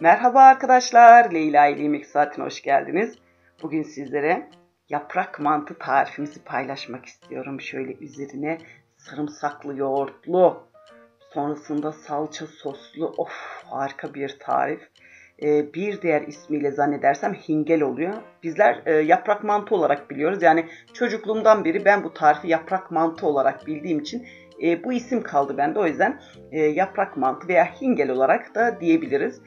Merhaba arkadaşlar, Leyla ile Yemek Saatine hoş geldiniz. Bugün sizlere yaprak mantı tarifimizi paylaşmak istiyorum. Şöyle üzerine sarımsaklı yoğurtlu, sonrasında salça soslu, of harika bir tarif. Ee, bir diğer ismiyle zannedersem hingel oluyor. Bizler e, yaprak mantı olarak biliyoruz. Yani çocukluğumdan beri ben bu tarifi yaprak mantı olarak bildiğim için e, bu isim kaldı bende. O yüzden e, yaprak mantı veya hingel olarak da diyebiliriz.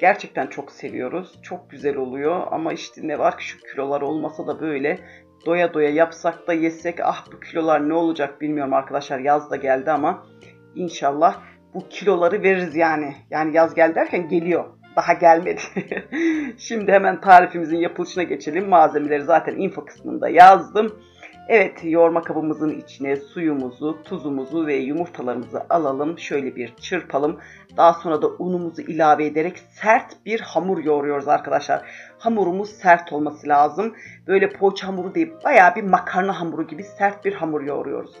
Gerçekten çok seviyoruz. Çok güzel oluyor ama işte ne var ki şu kilolar olmasa da böyle doya doya yapsak da yesek ah bu kilolar ne olacak bilmiyorum arkadaşlar. Yaz da geldi ama inşallah bu kiloları veririz yani. Yani yaz geldi derken geliyor. Daha gelmedi. Şimdi hemen tarifimizin yapılışına geçelim. Malzemeleri zaten info kısmında yazdım. Evet yoğurma kabımızın içine suyumuzu, tuzumuzu ve yumurtalarımızı alalım. Şöyle bir çırpalım. Daha sonra da unumuzu ilave ederek sert bir hamur yoğuruyoruz arkadaşlar. Hamurumuz sert olması lazım. Böyle poğaça hamuru değil bayağı bir makarna hamuru gibi sert bir hamur yoğuruyoruz.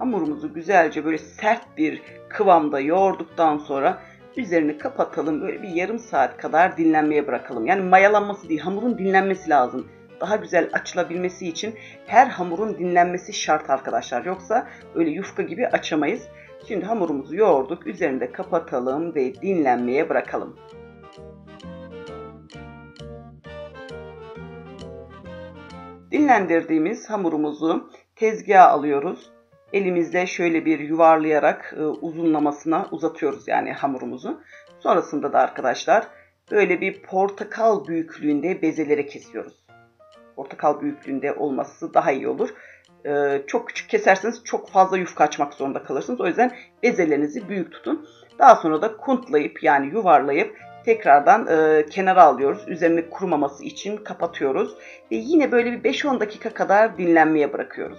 Hamurumuzu güzelce böyle sert bir kıvamda yoğurduktan sonra üzerini kapatalım. Böyle bir yarım saat kadar dinlenmeye bırakalım. Yani mayalanması değil, hamurun dinlenmesi lazım. Daha güzel açılabilmesi için her hamurun dinlenmesi şart arkadaşlar. Yoksa öyle yufka gibi açamayız. Şimdi hamurumuzu yoğurduk. Üzerini kapatalım ve dinlenmeye bırakalım. Dinlendirdiğimiz hamurumuzu tezgaha alıyoruz elimizle şöyle bir yuvarlayarak e, uzunlamasına uzatıyoruz yani hamurumuzu. Sonrasında da arkadaşlar böyle bir portakal büyüklüğünde bezelere kesiyoruz. Portakal büyüklüğünde olması daha iyi olur. E, çok küçük keserseniz çok fazla yufka açmak zorunda kalırsınız. O yüzden bezelerinizi büyük tutun. Daha sonra da kuntlayıp yani yuvarlayıp tekrardan e, kenara alıyoruz. Üzerini kurumaması için kapatıyoruz. Ve yine böyle bir 5-10 dakika kadar dinlenmeye bırakıyoruz.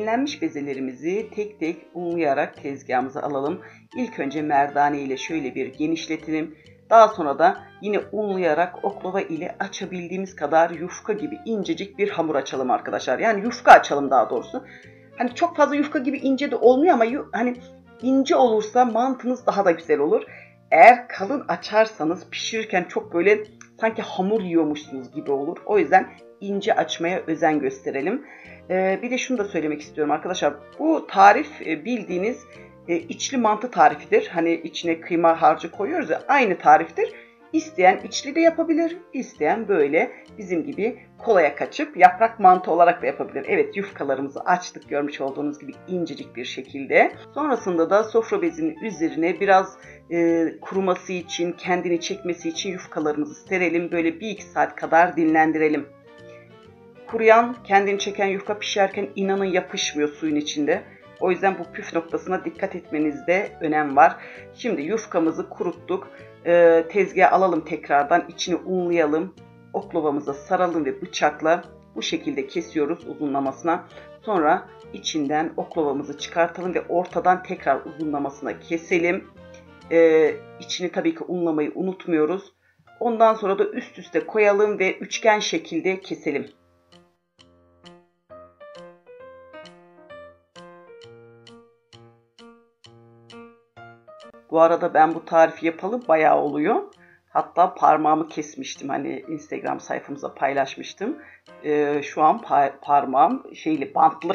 Dinlenmiş bezelerimizi tek tek unlayarak tezgahımıza alalım. İlk önce merdane ile şöyle bir genişletelim. Daha sonra da yine unlayarak oklava ile açabildiğimiz kadar yufka gibi incecik bir hamur açalım arkadaşlar. Yani yufka açalım daha doğrusu. Hani çok fazla yufka gibi ince de olmuyor ama hani ince olursa mantınız daha da güzel olur. Eğer kalın açarsanız pişirirken çok böyle sanki hamur yiyormuşsunuz gibi olur. O yüzden ince açmaya özen gösterelim. Ee, bir de şunu da söylemek istiyorum arkadaşlar. Bu tarif e, bildiğiniz e, içli mantı tarifidir. Hani içine kıyma harcı koyuyoruz ya aynı tariftir. İsteyen içli de yapabilir, isteyen böyle bizim gibi kolaya kaçıp yaprak mantı olarak da yapabilir. Evet yufkalarımızı açtık görmüş olduğunuz gibi incecik bir şekilde. Sonrasında da sofra bezinin üzerine biraz e, kuruması için, kendini çekmesi için yufkalarımızı serelim. Böyle 1-2 saat kadar dinlendirelim. Kuruyan, kendini çeken yufka pişerken inanın yapışmıyor suyun içinde. O yüzden bu püf noktasına dikkat etmenizde önem var. Şimdi yufkamızı kuruttuk. Ee, tezgaha alalım tekrardan. içini unlayalım. Oklavamıza saralım ve bıçakla bu şekilde kesiyoruz uzunlamasına. Sonra içinden oklavamızı çıkartalım ve ortadan tekrar uzunlamasına keselim. Ee, içini tabii ki unlamayı unutmuyoruz. Ondan sonra da üst üste koyalım ve üçgen şekilde keselim. Bu arada ben bu tarifi yapalı bayağı oluyor. Hatta parmağımı kesmiştim hani Instagram sayfamıza paylaşmıştım. Ee, şu an pa- parmağım şeyli bantlı.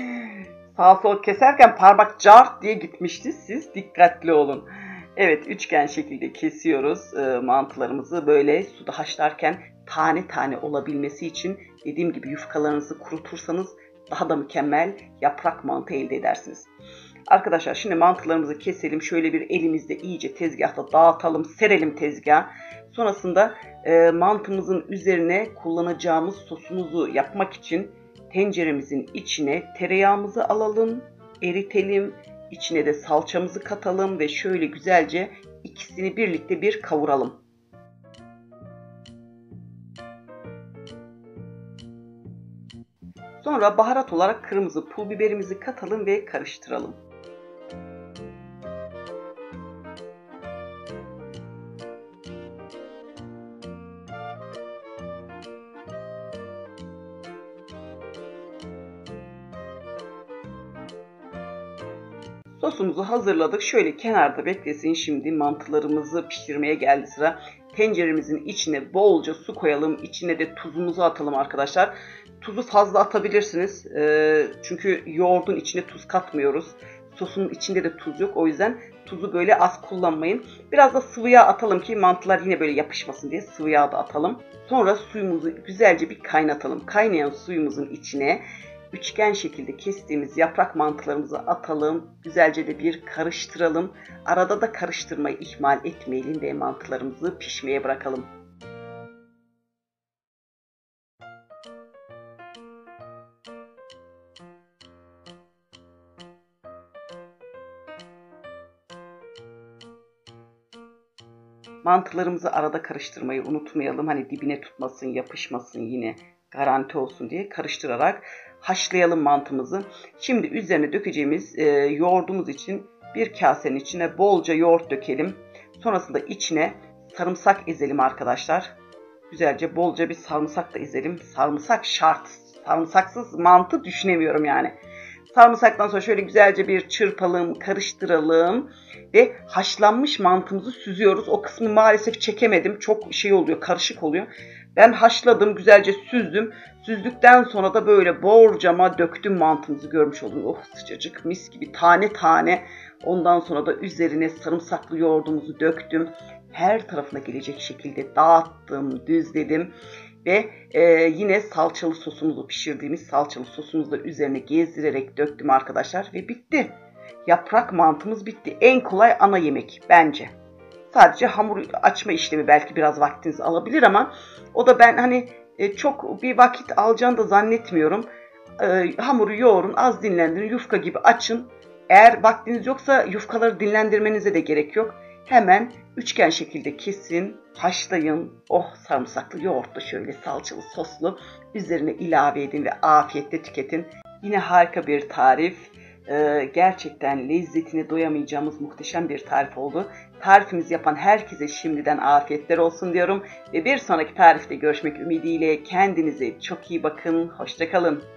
Sağ sol keserken parmak cart diye gitmişti. Siz dikkatli olun. Evet üçgen şekilde kesiyoruz e, mantılarımızı. Böyle suda haşlarken tane tane olabilmesi için dediğim gibi yufkalarınızı kurutursanız daha da mükemmel yaprak mantı elde edersiniz. Arkadaşlar şimdi mantılarımızı keselim. Şöyle bir elimizde iyice tezgahta dağıtalım. Serelim tezgah. Sonrasında e, mantımızın üzerine kullanacağımız sosumuzu yapmak için tenceremizin içine tereyağımızı alalım, eritelim, içine de salçamızı katalım ve şöyle güzelce ikisini birlikte bir kavuralım. Sonra baharat olarak kırmızı pul biberimizi katalım ve karıştıralım. Sosumuzu hazırladık. Şöyle kenarda beklesin. Şimdi mantılarımızı pişirmeye geldi sıra. Tenceremizin içine bolca su koyalım. İçine de tuzumuzu atalım arkadaşlar. Tuzu fazla atabilirsiniz. Ee, çünkü yoğurdun içine tuz katmıyoruz. Sosun içinde de tuz yok. O yüzden tuzu böyle az kullanmayın. Biraz da sıvı yağ atalım ki mantılar yine böyle yapışmasın diye sıvı yağ da atalım. Sonra suyumuzu güzelce bir kaynatalım. Kaynayan suyumuzun içine üçgen şekilde kestiğimiz yaprak mantılarımızı atalım. Güzelce de bir karıştıralım. Arada da karıştırmayı ihmal etmeyelim ve mantılarımızı pişmeye bırakalım. Mantılarımızı arada karıştırmayı unutmayalım. Hani dibine tutmasın, yapışmasın yine garanti olsun diye karıştırarak haşlayalım mantımızı. Şimdi üzerine dökeceğimiz e, yoğurdumuz için bir kasenin içine bolca yoğurt dökelim. Sonrasında içine sarımsak ezelim arkadaşlar. Güzelce bolca bir sarımsak da ezelim. Sarımsak şart. Sarımsaksız mantı düşünemiyorum yani. Sarımsaktan sonra şöyle güzelce bir çırpalım, karıştıralım ve haşlanmış mantımızı süzüyoruz. O kısmı maalesef çekemedim. Çok şey oluyor, karışık oluyor. Ben haşladım, güzelce süzdüm. Süzdükten sonra da böyle borcama döktüm mantımızı görmüş olun. Oh sıcacık mis gibi tane tane. Ondan sonra da üzerine sarımsaklı yoğurdumuzu döktüm. Her tarafına gelecek şekilde dağıttım, düzledim. Ve e, yine salçalı sosumuzu pişirdiğimiz salçalı sosumuzu da üzerine gezdirerek döktüm arkadaşlar. Ve bitti. Yaprak mantımız bitti. En kolay ana yemek bence. Sadece hamur açma işlemi belki biraz vaktinizi alabilir ama o da ben hani e, çok bir vakit alacağını da zannetmiyorum. E, hamuru yoğurun, az dinlendirin, yufka gibi açın. Eğer vaktiniz yoksa yufkaları dinlendirmenize de gerek yok. Hemen üçgen şekilde kesin, haşlayın. Oh sarımsaklı yoğurtlu şöyle salçalı soslu üzerine ilave edin ve afiyetle tüketin. Yine harika bir tarif. Ee, gerçekten lezzetine doyamayacağımız muhteşem bir tarif oldu. Tarifimizi yapan herkese şimdiden afiyetler olsun diyorum. Ve bir sonraki tarifte görüşmek ümidiyle kendinize çok iyi bakın. Hoşçakalın.